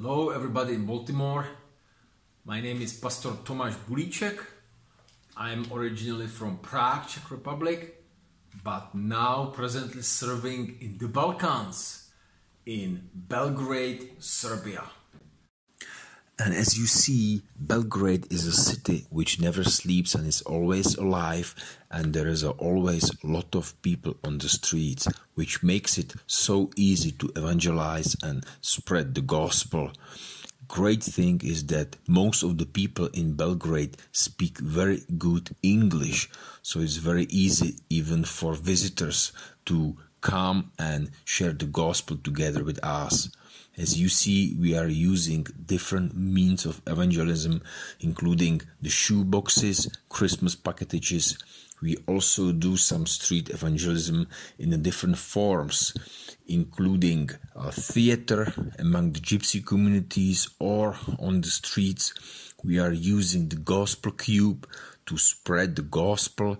Hello, everybody in Baltimore. My name is Pastor Tomáš Bulíček. I'm originally from Prague, Czech Republic, but now presently serving in the Balkans, in Belgrade, Serbia. And as you see, Belgrade is a city which never sleeps and is always alive, and there is always a lot of people on the streets, which makes it so easy to evangelize and spread the gospel. Great thing is that most of the people in Belgrade speak very good English, so it's very easy even for visitors to come and share the gospel together with us. As you see, we are using different means of evangelism, including the shoe boxes, Christmas packages. We also do some street evangelism in the different forms, including theater among the gypsy communities or on the streets. We are using the gospel cube to spread the gospel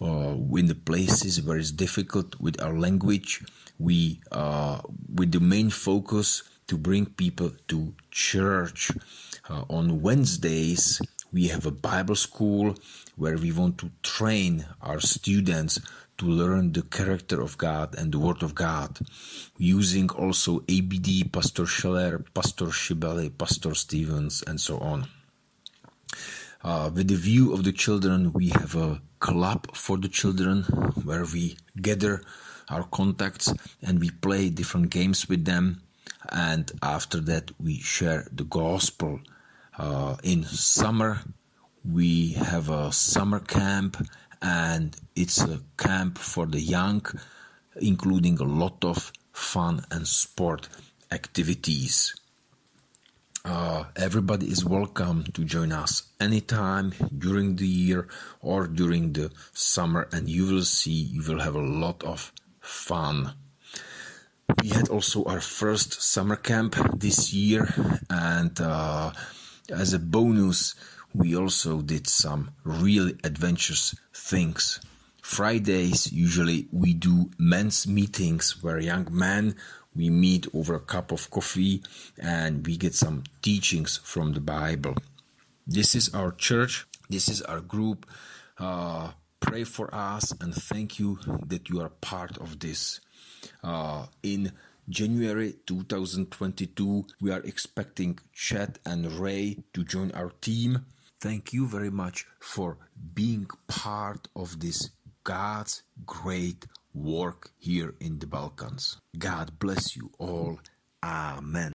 uh, in the places where it's difficult with our language. We, uh, with the main focus to bring people to church. Uh, on Wednesdays, we have a Bible school where we want to train our students to learn the character of God and the Word of God, using also ABD, Pastor Schaller, Pastor Scibelli, Pastor Stevens, and so on. Uh, with the view of the children, we have a club for the children where we gather our contacts and we play different games with them. And after that, we share the gospel. Uh, in summer, we have a summer camp, and it's a camp for the young, including a lot of fun and sport activities. Uh, everybody is welcome to join us anytime during the year or during the summer, and you will see you will have a lot of fun. We had also our first summer camp this year, and uh, as a bonus, we also did some really adventurous things. Fridays, usually, we do men's meetings where young men we meet over a cup of coffee and we get some teachings from the Bible. This is our church, this is our group. Uh, pray for us and thank you that you are part of this. Uh, in January 2022, we are expecting Chad and Ray to join our team. Thank you very much for being part of this God's great work here in the Balkans. God bless you all. Amen.